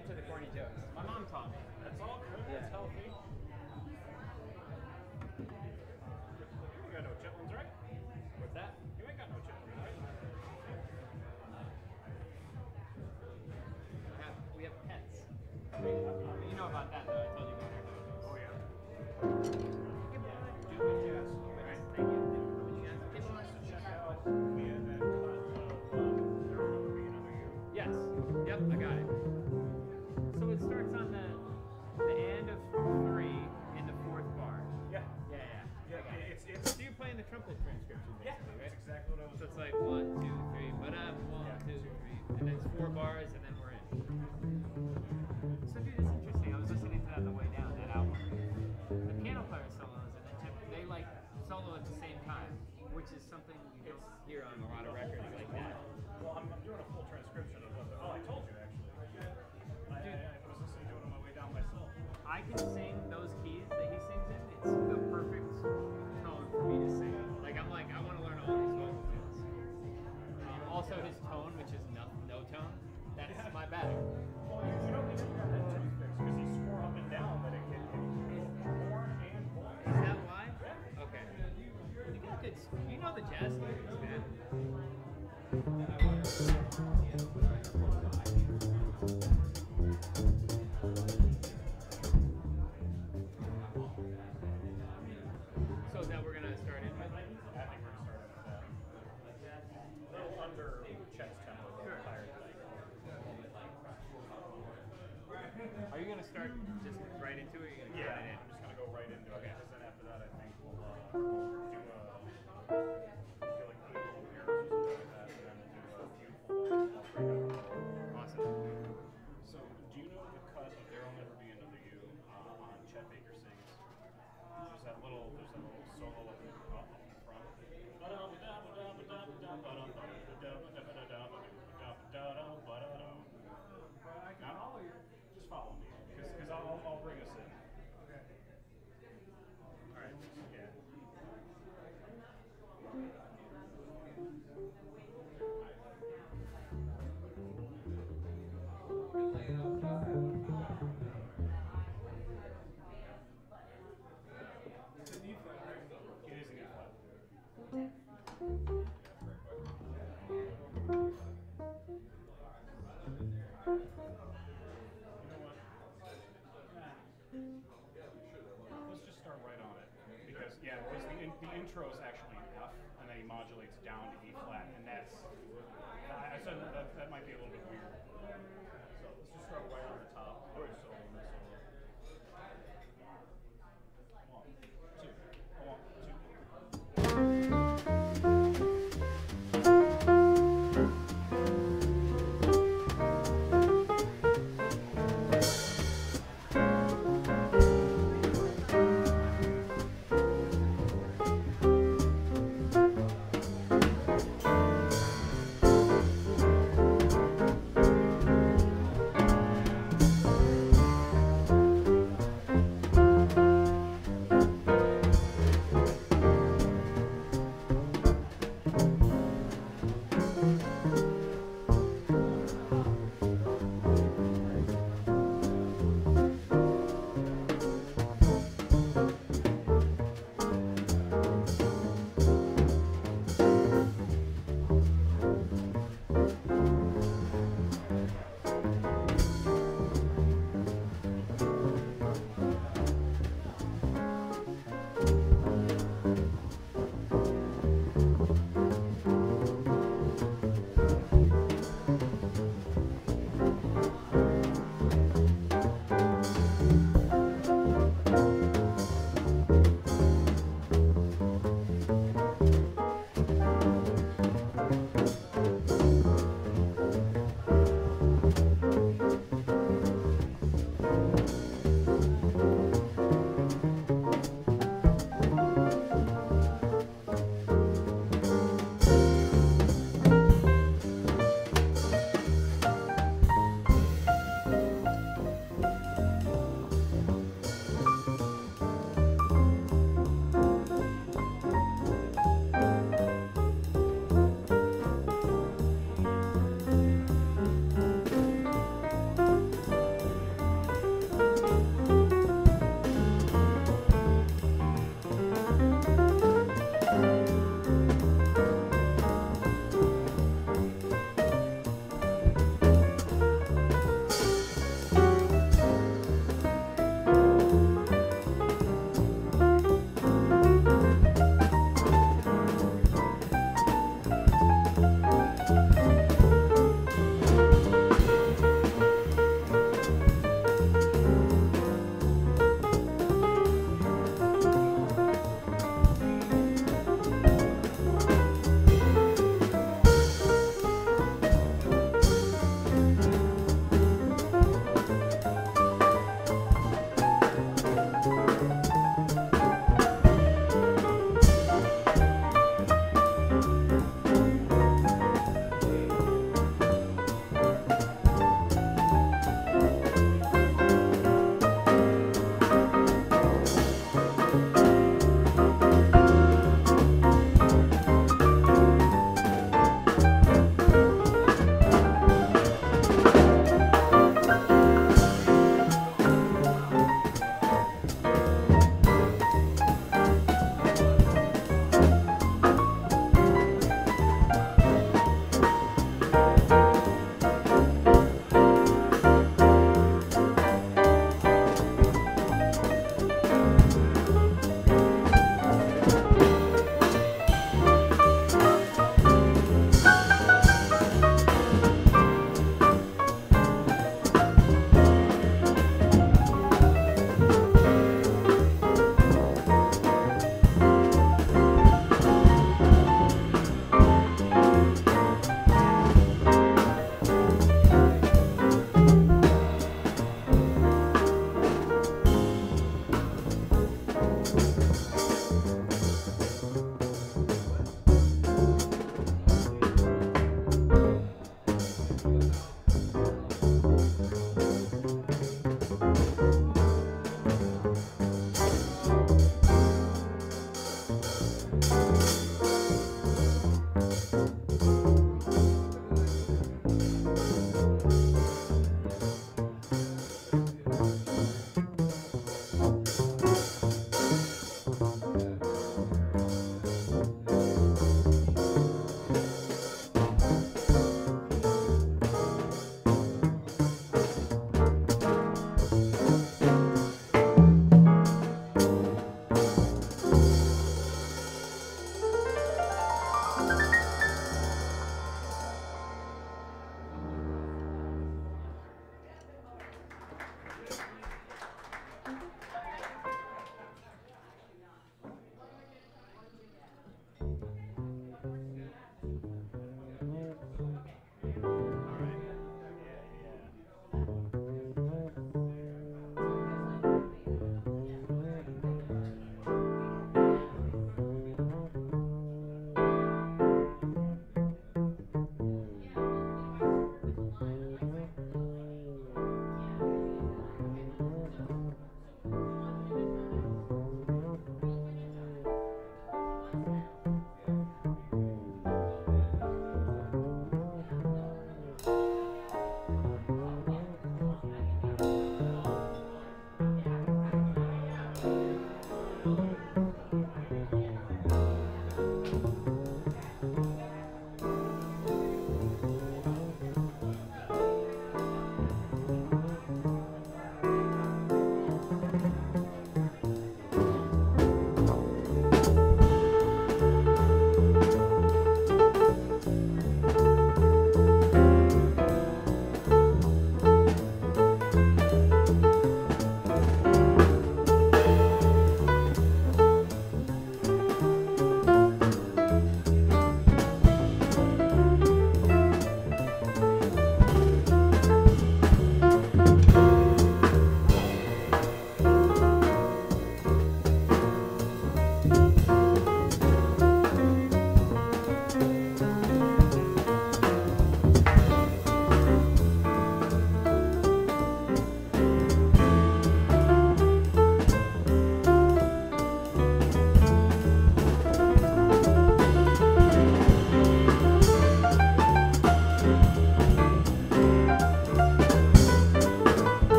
into the corny jokes. My mom taught me. That's all cool. Yeah. It's healthy. trumpet transcription, basically, yeah. right? exactly what I was So it's like one, two, three, but um, one, yeah. two, three, and then it's four bars, and then we're in. So, dude, it's interesting. I was listening to that on the way down, that album. The piano player solos, and then they like solo at the same time, which is something you don't hear on a lot of records like that. You know the jazz man. intros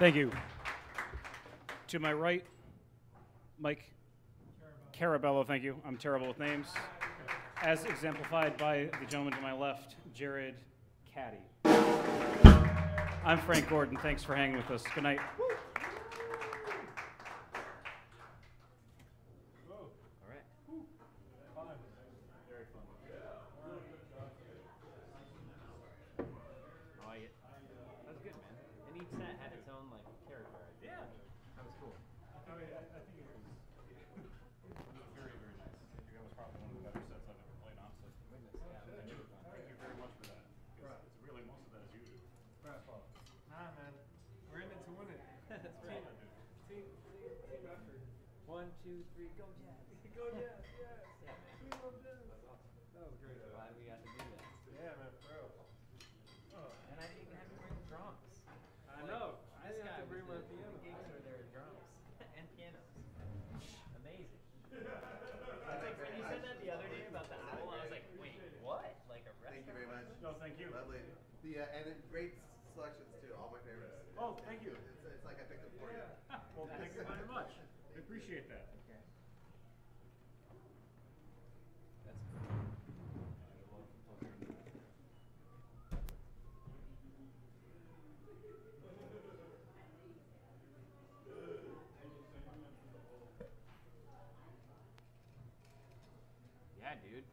Thank you. To my right, Mike Carabello, thank you. I'm terrible with names. As exemplified by the gentleman to my left, Jared Caddy. I'm Frank Gordon. Thanks for hanging with us. Good night. All right. Very fun. I like it. That was good, man. And each set had its own like character. Yeah. That was cool. I, mean, I, I think it was, it was very, very nice. I think that was probably one of the better sets I've ever played, honestly. Goodness, yeah. Thank you, thank you very much for that. 'cause It's really, most of that is you. dude. Nah, man. We're in it to win it. That's right. Team, team, team effort. One, two, three, go Jazz. Go Jazz, yes. Yeah, man. We love Jazz. That was great. Glad we got to do that. Yeah, man, bro. Oh, And I didn't even have to bring drums. I know. I didn't have to bring my the, piano. The gigs were there drums and pianos. Amazing. I like, when you said that the other day about the owl, I was like, wait, what? Like a restaurant? Thank you very much. No, thank you. Lovely. The uh, and it, great selections too. All my favorites. Oh, thank you. It's, it's like I picked them for you. Well, thank you very much. I appreciate that. That's cool. Yeah, dude.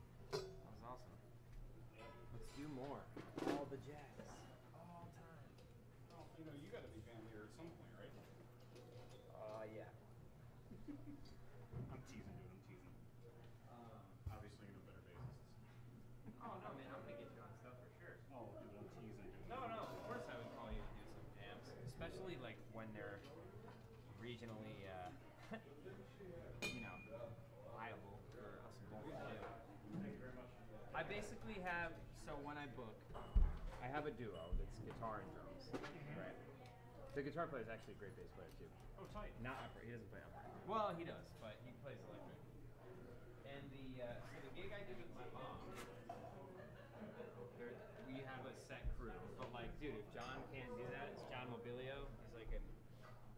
Duo that's guitar and drums, right? The guitar player is actually a great bass player too. Oh, tight. Not upright. He doesn't play upright. Well, he does, but he plays electric. And the uh, so the gig I did with my mom, we have a set crew. But like, dude, if John do